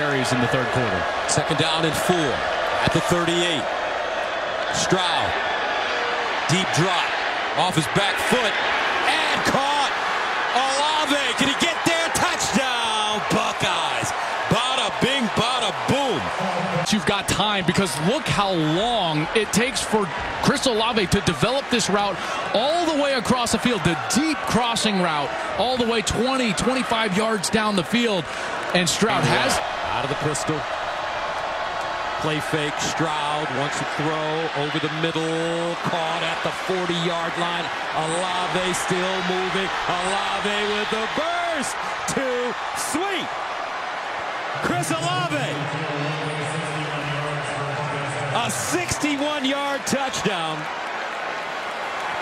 carries in the third quarter. Second down and four at the 38. Stroud. Deep drop. Off his back foot. And caught. Olave. Can he get there? Touchdown. Buckeyes. Bada bing, bada boom. You've got time because look how long it takes for Chris Olave to develop this route all the way across the field. The deep crossing route all the way 20, 25 yards down the field. And Stroud has... Out of the pistol. Play fake. Stroud wants to throw over the middle. Caught at the 40-yard line. Olave still moving. Olave with the burst. Too sweet. Chris Olave. A 61-yard touchdown.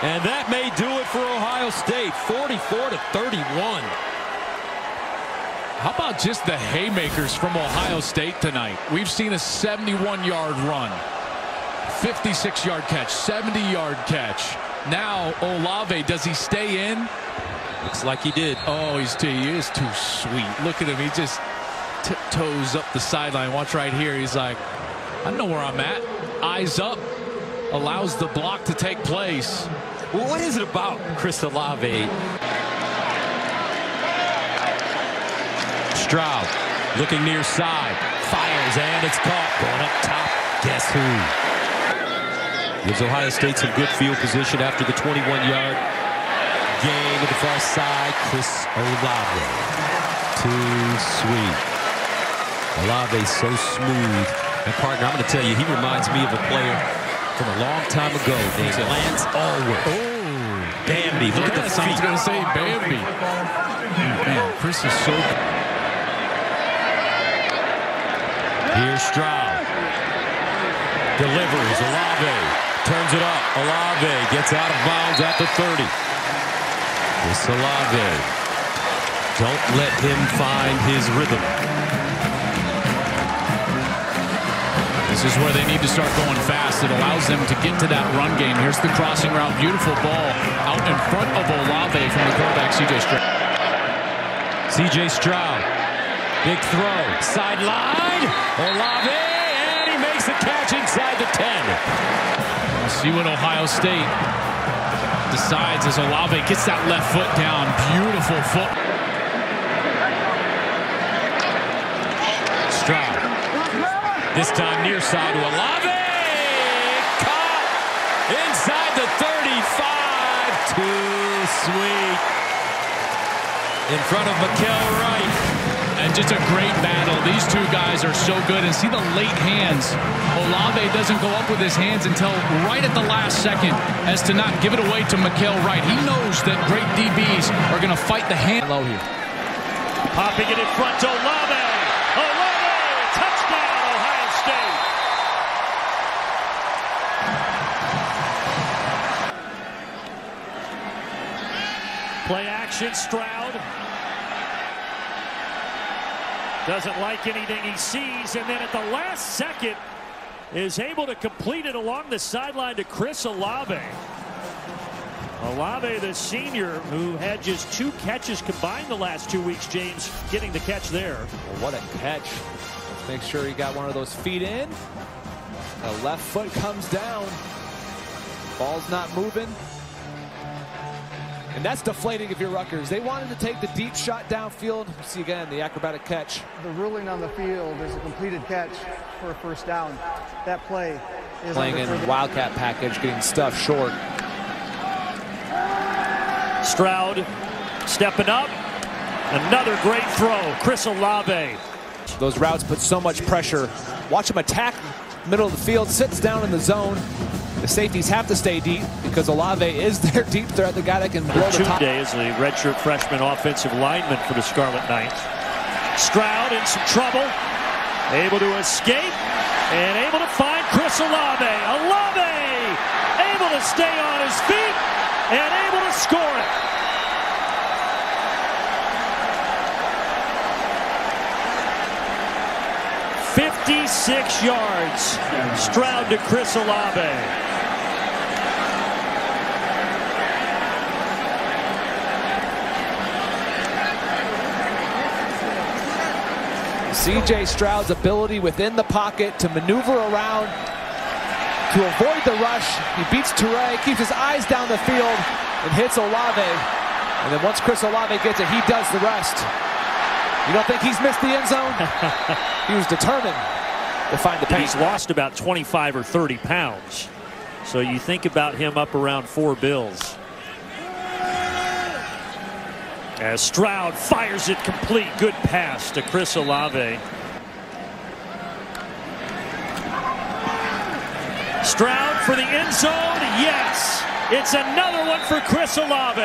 And that may do it for Ohio State. 44 to 31. How about just the haymakers from Ohio State tonight? We've seen a 71-yard run, 56-yard catch, 70-yard catch. Now Olave, does he stay in? Looks like he did. Oh, he's too, he is too sweet. Look at him. He just tiptoes up the sideline. Watch right here. He's like, I know where I'm at. Eyes up. Allows the block to take place. Well, what is it about Chris Olave? Stroud looking near side. Fires and it's caught. Going up top. Guess who? Gives Ohio State some good field position after the 21-yard gain to the far side. Chris Olave. Too sweet. Olave so smooth. And partner, I'm going to tell you, he reminds me of a player from a long time ago named Lance Alworth. Oh, Bambi. Look at the feet. I was going to say Bambi. Man, Chris is so Here's Stroud. Delivers. Olave. Turns it up. Olave gets out of bounds at the 30. This Olave. Don't let him find his rhythm. This is where they need to start going fast. It allows them to get to that run game. Here's the crossing route. Beautiful ball out in front of Olave from the quarterback, C.J. Stroud. C.J. Stroud. Big throw. Sideline. Olave. And he makes the catch inside the 10. We'll see what Ohio State decides as Olave gets that left foot down. Beautiful foot. Stroud. This time near side to Olave. Caught inside the 35. Too sweet. In front of Mikel Wright. And just a great battle. These two guys are so good. And see the late hands. Olave doesn't go up with his hands until right at the last second as to not give it away to Mikel Wright. He knows that great DBs are going to fight the hand low here. Popping it in front to Olave. Olave! Touchdown, Ohio State. Play action, Stroud. Doesn't like anything he sees, and then at the last second is able to complete it along the sideline to Chris Olave. Olave, the senior, who had just two catches combined the last two weeks, James, getting the catch there. Well, what a catch. Make sure he got one of those feet in. The left foot comes down. Ball's not moving. And that's deflating if you're Rutgers. They wanted to take the deep shot downfield. See again the acrobatic catch. The ruling on the field is a completed catch for a first down. That play is Playing in Wildcat package, getting stuffed short. Stroud stepping up. Another great throw. Chris Olave. Those routes put so much pressure. Watch him attack middle of the field, sits down in the zone. The safeties have to stay deep because Olave is their deep threat, the guy that can blow the top. Tunde is the redshirt freshman offensive lineman for the Scarlet Knights. Stroud in some trouble. Able to escape and able to find Chris Olave. Olave able to stay on his feet and able to score it. Fifty-six yards. Stroud to Chris Olave. C.J. Stroud's ability within the pocket to maneuver around to avoid the rush. He beats Toure, keeps his eyes down the field, and hits Olave. And then once Chris Olave gets it, he does the rest. You don't think he's missed the end zone? he was determined to find the paint. He's lost about 25 or 30 pounds. So you think about him up around four bills. As Stroud fires it complete. Good pass to Chris Olave. Stroud for the end zone. Yes. It's another one for Chris Olave.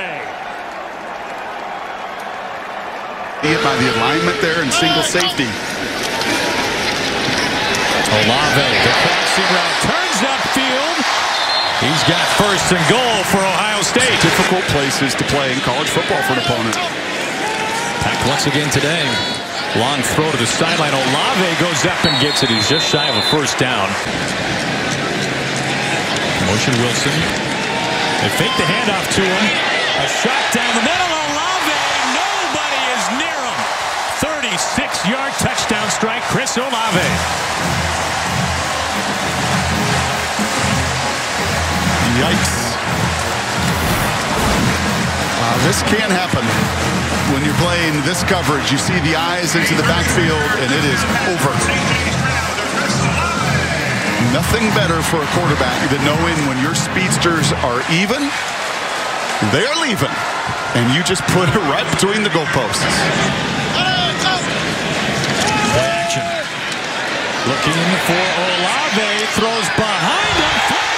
By the alignment there and single safety. Olave, the crossing route, turns upfield. He's got first and goal for Ohio State. Difficult places to play in college football for an opponent. Back once again today. Long throw to the sideline. Olave goes up and gets it. He's just shy of a first down. Motion Wilson. They fake the handoff to him. A shot down the middle. Olave. Nobody is near him. 36-yard touchdown strike. Chris Olave. Yikes. Uh, this can happen when you're playing this coverage. You see the eyes into the backfield, and it is over. Nothing better for a quarterback than knowing when your speedsters are even, they're leaving, and you just put it right between the goalposts. Looking for Olave. Throws behind him.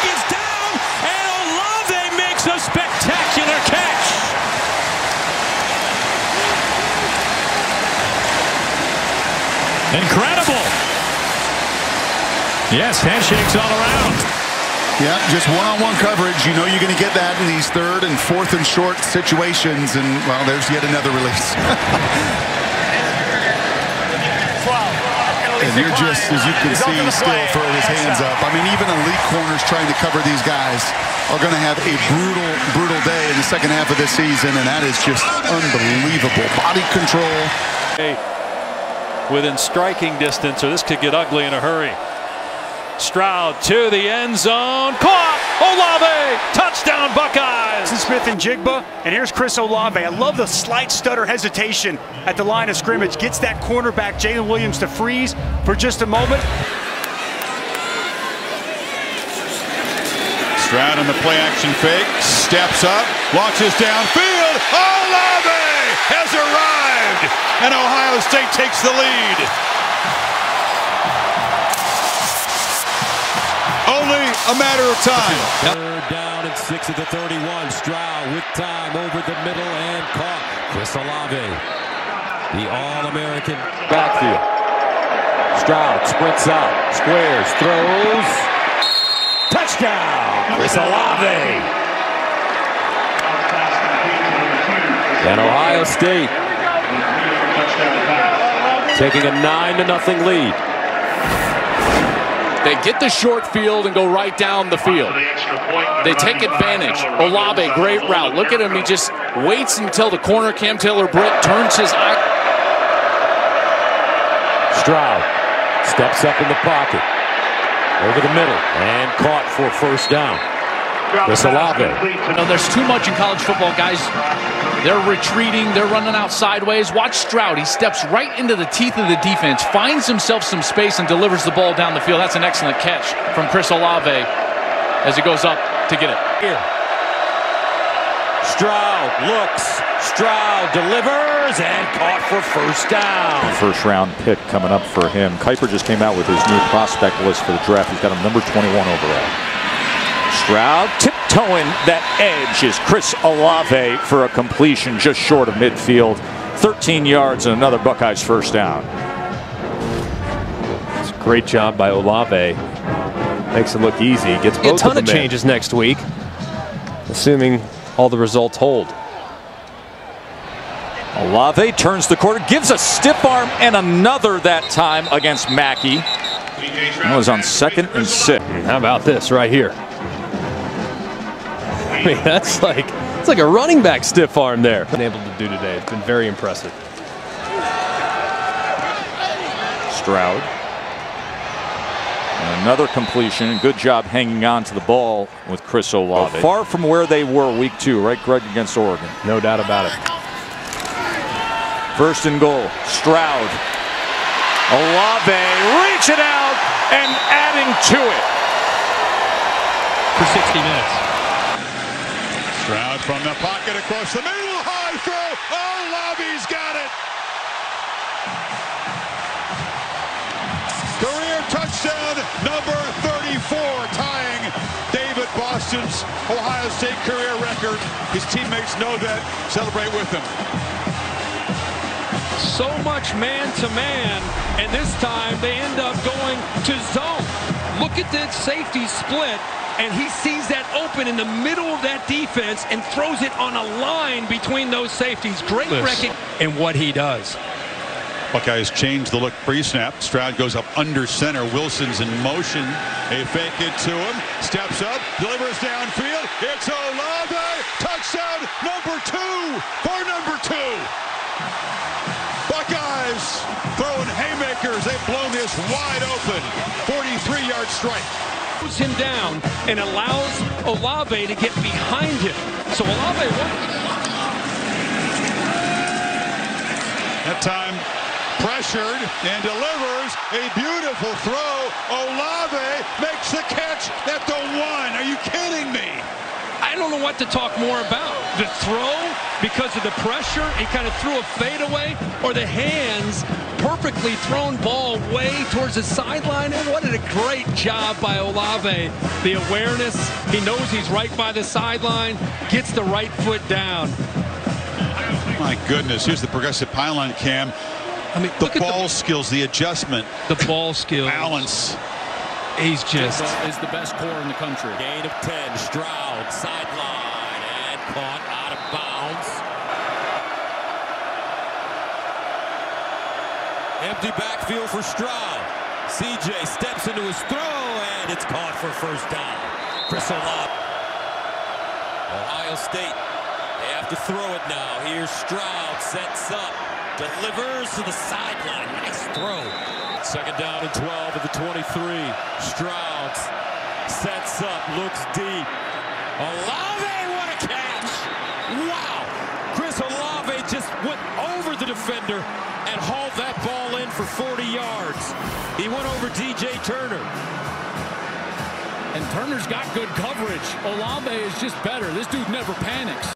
Makes a spectacular catch. Incredible. Yes, handshakes all around. Yeah, just one-on-one coverage. You know you're going to get that in these third and fourth and short situations. And, well, there's yet another release. and you're just, as you can see, still throwing his hands up. I mean, even elite corners trying to cover these guys are going to have a brutal, brutal day in the second half of this season, and that is just unbelievable. Body control. hey, Within striking distance, or this could get ugly in a hurry. Stroud to the end zone. Caught! Olave! Touchdown Buckeyes! Smith-Njigba, and here's Chris Olave. I love the slight stutter hesitation at the line of scrimmage. Gets that cornerback, Jalen Williams, to freeze for just a moment. Stroud on the play action fake, steps up, launches downfield. Olave has arrived, and Ohio State takes the lead. Only a matter of time. Third down and six at the 31. Stroud with time over the middle and caught. Chris Olave, the All-American backfield. Stroud sprints out, squares, throws. Touchdown! Chris Olave. And Ohio State taking a 9 to nothing lead. They get the short field and go right down the field. They take advantage. Olave, great route. Look at him. He just waits until the corner, Cam Taylor Britt, turns his eye. Stroud steps up in the pocket. Over the middle and caught for first down. Chris Olave. You know, there's too much in college football, guys. They're retreating. They're running out sideways. Watch Stroud. He steps right into the teeth of the defense, finds himself some space, and delivers the ball down the field. That's an excellent catch from Chris Olave as he goes up to get it. Here. Stroud looks. Stroud delivers and caught for first down. First round pick coming up for him. Kiper just came out with his new prospect list for the draft. He's got him number 21 overall. Stroud tiptoeing that edge is Chris Olave for a completion just short of midfield. 13 yards and another Buckeyes first down. It's a great job by Olave. Makes it look easy. Gets both a ton of, of changes next week, assuming all the results hold. Olave turns the corner, gives a stiff arm, and another that time against Mackey. That was on second and six. How about this right here? I mean, that's like it's like a running back stiff arm there. Been able to do today. It's been very impressive. Stroud. And another completion. Good job hanging on to the ball with Chris Olave. Far from where they were week two, right, Greg, against Oregon? No doubt about it. First and goal. Stroud. Olave reaching out and adding to it. For 60 minutes. From the pocket across the middle. High throw. Oh, Olave's got it. Career touchdown number 34, tying David Boston's Ohio State career record. His teammates know that. Celebrate with him. So much man to man, and this time they end up going to zone. Look at the safety split, and he sees that open in the middle of that defense and throws it on a line between those safeties. Great recognition in what he does. Buckeyes change the look pre-snap. Stroud goes up under center. Wilson's in motion. They fake it to him. Steps up. Delivers downfield. It's Olave. Touchdown number two They've blown this wide open. 43-yard strike. Puts him down and allows Olave to get behind him. So Olave That time pressured and delivers a beautiful throw. Olave makes the catch at the one. Are you kidding me? I don't know what to talk more about. The throw, because of the pressure, he kind of threw a fadeaway, or the hands, perfectly thrown ball way towards the sideline. And what a great job by Olave. The awareness, he knows he's right by the sideline, gets the right foot down. My goodness, here's the progressive pylon cam. I mean, the ball skills, the adjustment, the ball skills, balance. He's just is the best core in the country. Gain of 10. Stroud sideline and caught out of bounds. Empty backfield for Stroud. CJ steps into his throw and it's caught for first down. Chris Olave. Ohio State. They have to throw it now. Here's Stroud. Sets up. Delivers to the sideline. Nice throw. Second down and 12 at the 23. Stroud sets up, looks deep. Olave! Wow! Chris Olave just went over the defender and hauled that ball in for 40 yards. He went over DJ Turner. And Turner's got good coverage. Olave is just better. This dude never panics.